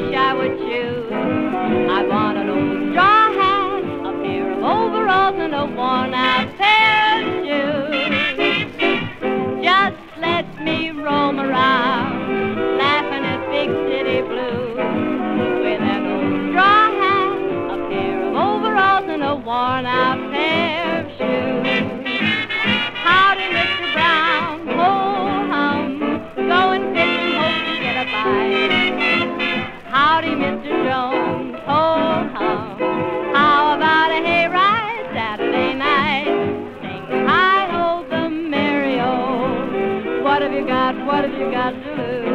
wish I would choose. I want an old straw hat, a pair of overalls, and a worn-out pair of shoes. Just let me roam around, laughing at big city blues, with an old straw hat, a pair of overalls, and a worn-out pair of shoes. Howdy, Mr. Brown, ho hum, going fishing, hope to get a bite. Howdy, Mr. Jones, oh, ho hum, how about a hayride Saturday night? Sing hi ho the merry old. What have you got? What have you got to lose?